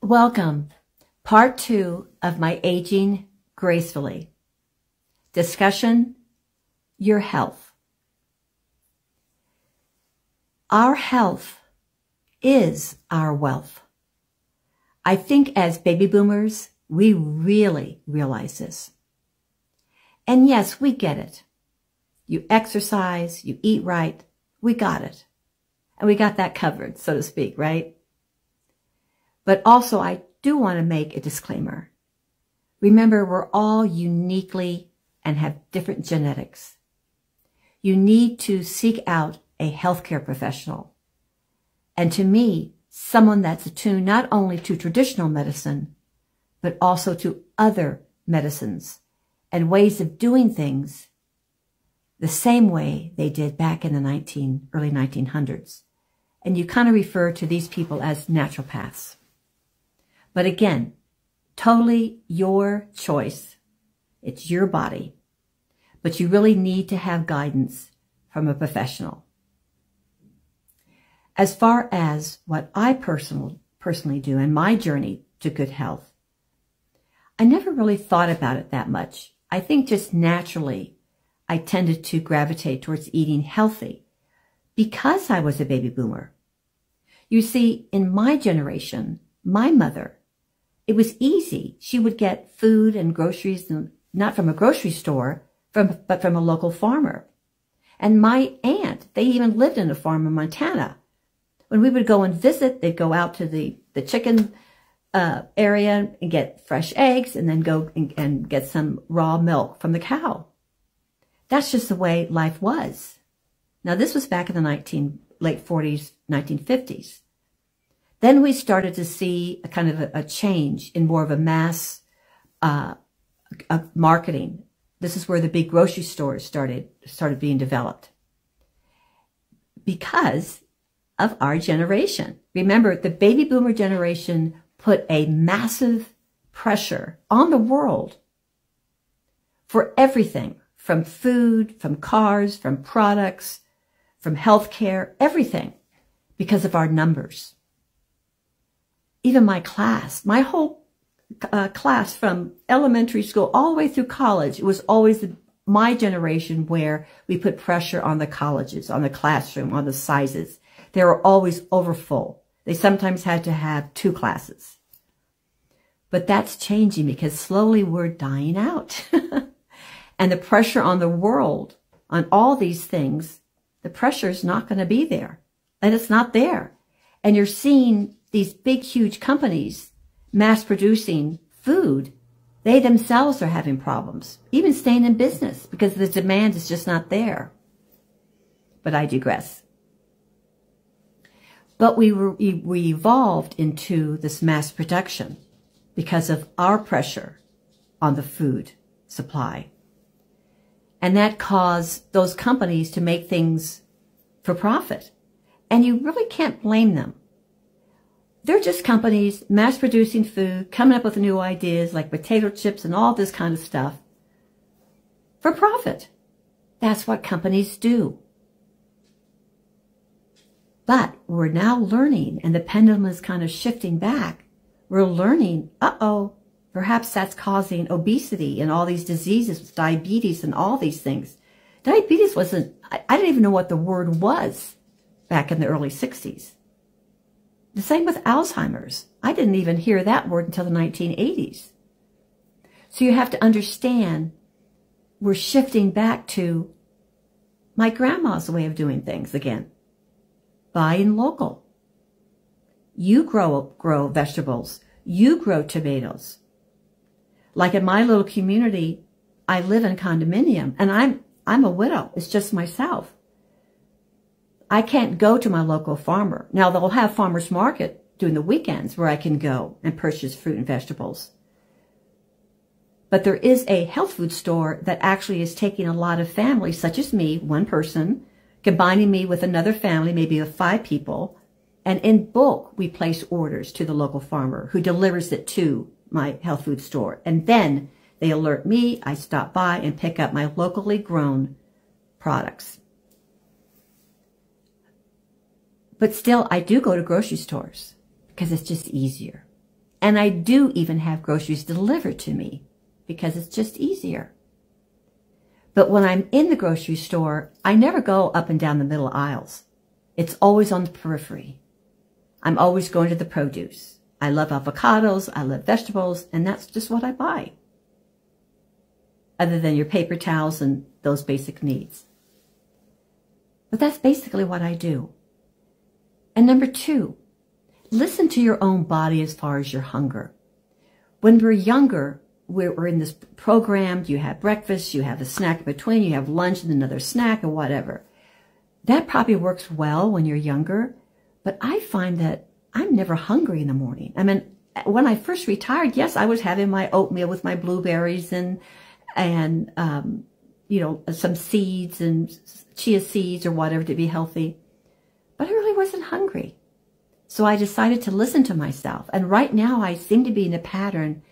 Welcome, part two of my Aging Gracefully. Discussion, your health. Our health is our wealth. I think as baby boomers, we really realize this. And yes, we get it. You exercise, you eat right, we got it. And we got that covered, so to speak, right? But also, I do want to make a disclaimer. Remember, we're all uniquely and have different genetics. You need to seek out a healthcare professional. And to me, someone that's attuned not only to traditional medicine, but also to other medicines and ways of doing things the same way they did back in the 19, early 1900s. And you kind of refer to these people as naturopaths. But again, totally your choice. It's your body. But you really need to have guidance from a professional. As far as what I personal, personally do and my journey to good health, I never really thought about it that much. I think just naturally I tended to gravitate towards eating healthy because I was a baby boomer. You see, in my generation, my mother it was easy. She would get food and groceries, not from a grocery store, from, but from a local farmer. And my aunt, they even lived in a farm in Montana. When we would go and visit, they'd go out to the, the chicken uh, area and get fresh eggs and then go and, and get some raw milk from the cow. That's just the way life was. Now, this was back in the 19, late 40s, 1950s. Then we started to see a kind of a, a change in more of a mass uh, marketing. This is where the big grocery stores started started being developed because of our generation. Remember, the baby boomer generation put a massive pressure on the world for everything from food, from cars, from products, from healthcare, everything because of our numbers even my class, my whole uh, class from elementary school all the way through college, it was always the, my generation where we put pressure on the colleges, on the classroom, on the sizes. They were always overfull. They sometimes had to have two classes. But that's changing because slowly we're dying out. and the pressure on the world, on all these things, the pressure is not going to be there. And it's not there. And you're seeing these big, huge companies mass producing food, they themselves are having problems, even staying in business because the demand is just not there. But I digress. But we, we evolved into this mass production because of our pressure on the food supply. And that caused those companies to make things for profit. And you really can't blame them they're just companies mass producing food, coming up with new ideas like potato chips and all this kind of stuff for profit. That's what companies do. But we're now learning, and the pendulum is kind of shifting back. We're learning, uh-oh, perhaps that's causing obesity and all these diseases, with diabetes and all these things. Diabetes wasn't, I, I didn't even know what the word was back in the early 60s. The same with Alzheimer's. I didn't even hear that word until the 1980s. So you have to understand we're shifting back to my grandma's way of doing things again. Buying local. You grow, grow vegetables. You grow tomatoes. Like in my little community, I live in a condominium and I'm, I'm a widow. It's just myself. I can't go to my local farmer. Now they'll have farmer's market during the weekends where I can go and purchase fruit and vegetables. But there is a health food store that actually is taking a lot of families, such as me, one person, combining me with another family, maybe of five people, and in bulk, we place orders to the local farmer who delivers it to my health food store. And then they alert me, I stop by and pick up my locally grown products. But still, I do go to grocery stores because it's just easier. And I do even have groceries delivered to me because it's just easier. But when I'm in the grocery store, I never go up and down the middle aisles. It's always on the periphery. I'm always going to the produce. I love avocados, I love vegetables, and that's just what I buy. Other than your paper towels and those basic needs. But that's basically what I do. And number two, listen to your own body as far as your hunger. When we're younger, we're, in this program, you have breakfast, you have a snack in between, you have lunch and another snack or whatever. That probably works well when you're younger, but I find that I'm never hungry in the morning. I mean, when I first retired, yes, I was having my oatmeal with my blueberries and, and, um, you know, some seeds and chia seeds or whatever to be healthy. But I really wasn't hungry. So I decided to listen to myself. And right now I seem to be in a pattern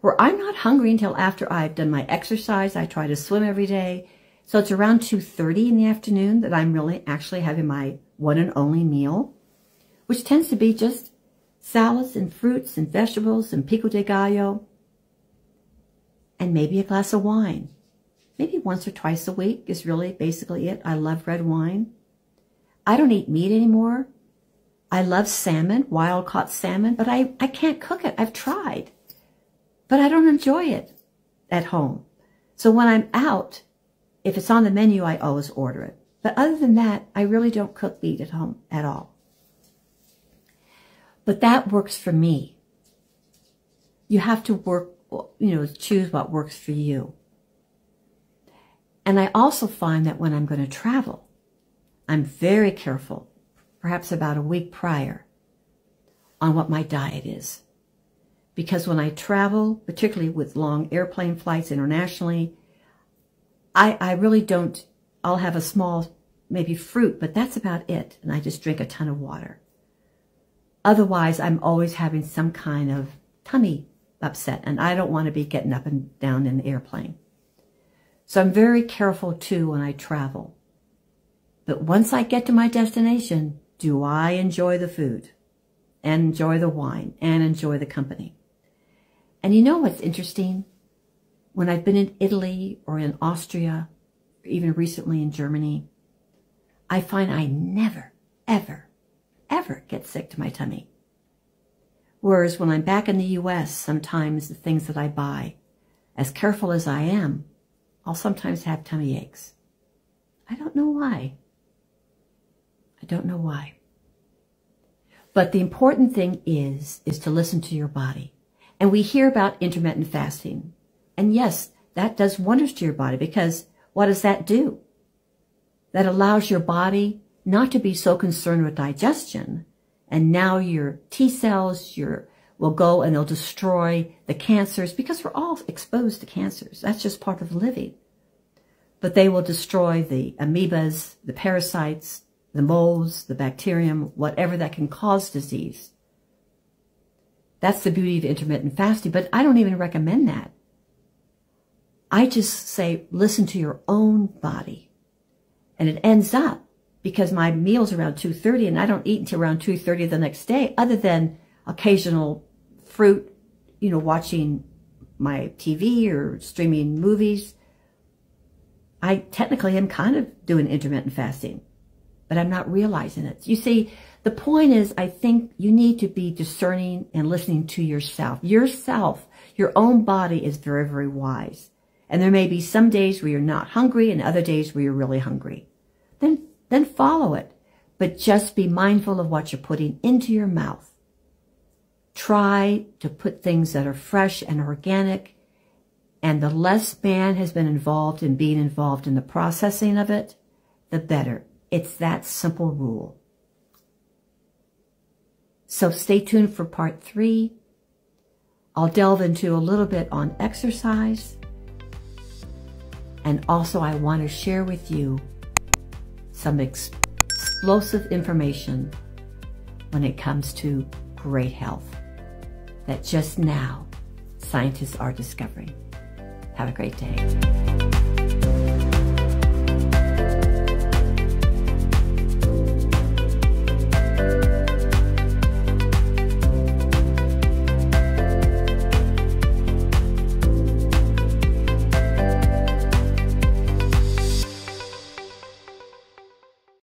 where I'm not hungry until after I've done my exercise. I try to swim every day. So it's around 2.30 in the afternoon that I'm really actually having my one and only meal, which tends to be just salads and fruits and vegetables and pico de gallo and maybe a glass of wine. Maybe once or twice a week is really basically it. I love red wine. I don't eat meat anymore. I love salmon, wild caught salmon, but I, I can't cook it. I've tried but I don't enjoy it at home. So when I'm out, if it's on the menu, I always order it. But other than that, I really don't cook meat at home at all. But that works for me. You have to work, you know, choose what works for you. And I also find that when I'm going to travel, I'm very careful, perhaps about a week prior, on what my diet is because when I travel, particularly with long airplane flights internationally, I, I really don't, I'll have a small, maybe fruit, but that's about it. And I just drink a ton of water. Otherwise, I'm always having some kind of tummy upset and I don't want to be getting up and down in the airplane. So I'm very careful too when I travel. But once I get to my destination, do I enjoy the food and enjoy the wine and enjoy the company? And you know what's interesting? When I've been in Italy or in Austria, or even recently in Germany, I find I never, ever, ever get sick to my tummy. Whereas when I'm back in the U.S., sometimes the things that I buy, as careful as I am, I'll sometimes have tummy aches. I don't know why. I don't know why. But the important thing is, is to listen to your body. And we hear about intermittent fasting. And yes, that does wonders to your body because what does that do? That allows your body not to be so concerned with digestion. And now your T cells, your will go and they'll destroy the cancers because we're all exposed to cancers. That's just part of living. But they will destroy the amoebas, the parasites, the molds, the bacterium, whatever that can cause disease. That's the beauty of intermittent fasting, but I don't even recommend that. I just say, listen to your own body. And it ends up because my meal's around 2.30 and I don't eat until around 2.30 the next day, other than occasional fruit, you know, watching my TV or streaming movies. I technically am kind of doing intermittent fasting, but I'm not realizing it. You see, the point is, I think you need to be discerning and listening to yourself. Yourself, your own body is very, very wise. And there may be some days where you're not hungry and other days where you're really hungry. Then, then follow it. But just be mindful of what you're putting into your mouth. Try to put things that are fresh and organic. And the less man has been involved in being involved in the processing of it, the better. It's that simple rule. So stay tuned for part three. I'll delve into a little bit on exercise. And also I want to share with you some explosive information when it comes to great health that just now scientists are discovering. Have a great day.